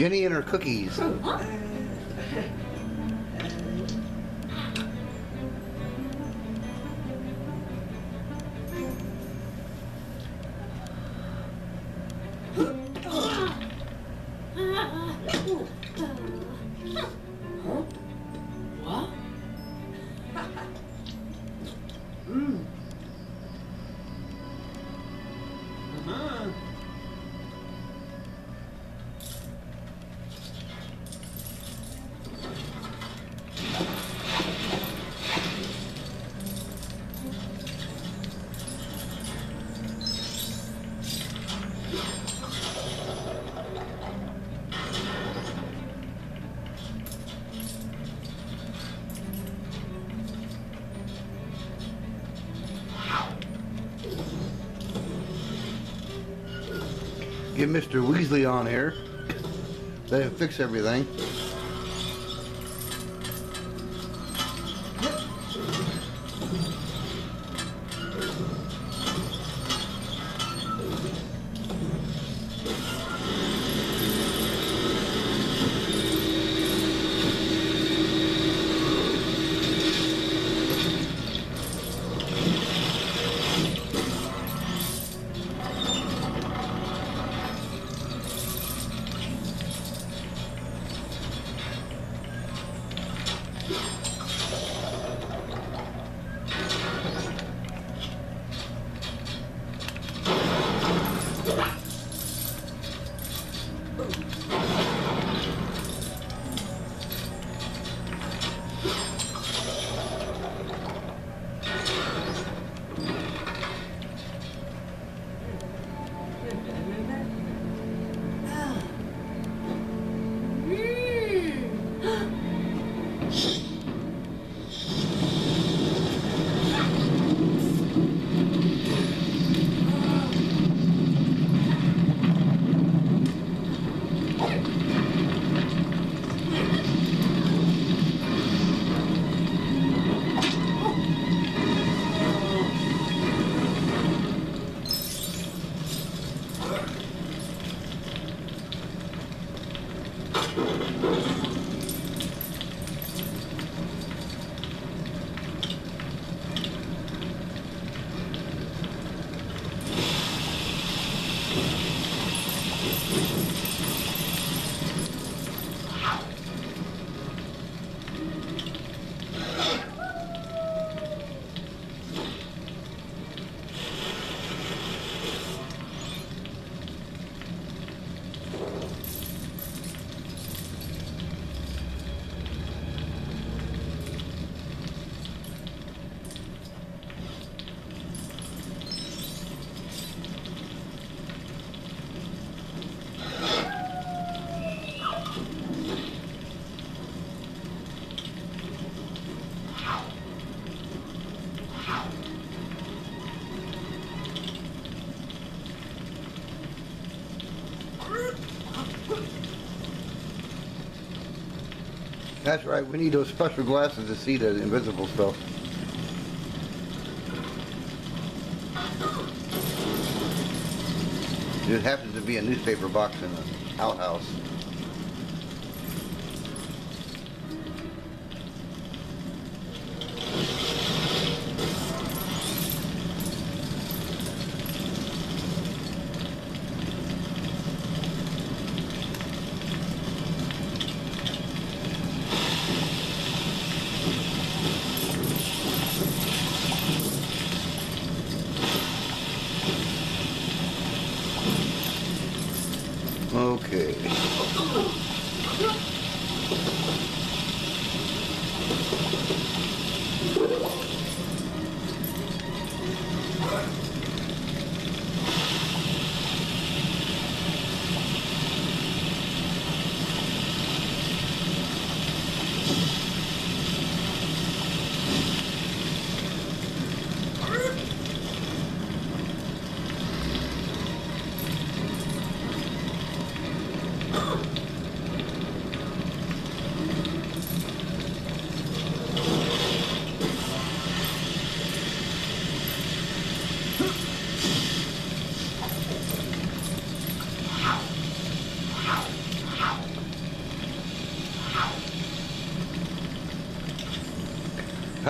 Jenny and her cookies. What? Get Mr. Weasley on here. Let him fix everything. Yeah. That's right. We need those special glasses to see the invisible stuff. It happens to be a newspaper box in an outhouse.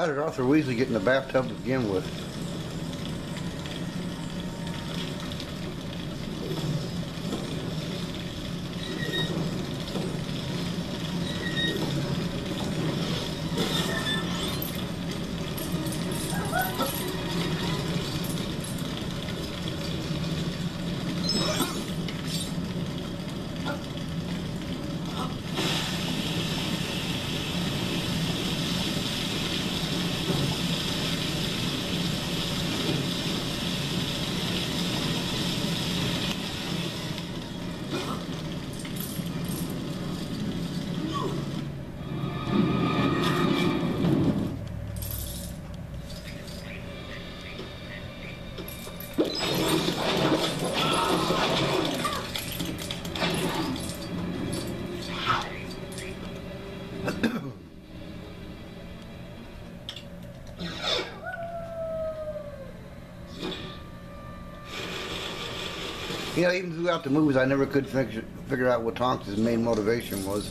How did Arthur Weasley get in the bathtub to begin with? You know, even throughout the movies, I never could figure, figure out what Tonks' main motivation was.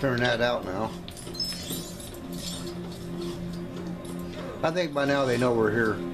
Turn that out now. I think by now they know we're here.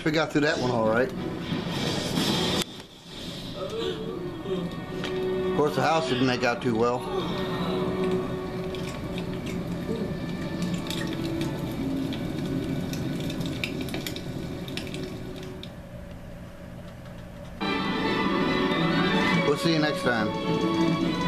least we got through that one all right. Of course, the house didn't make out too well. We'll see you next time.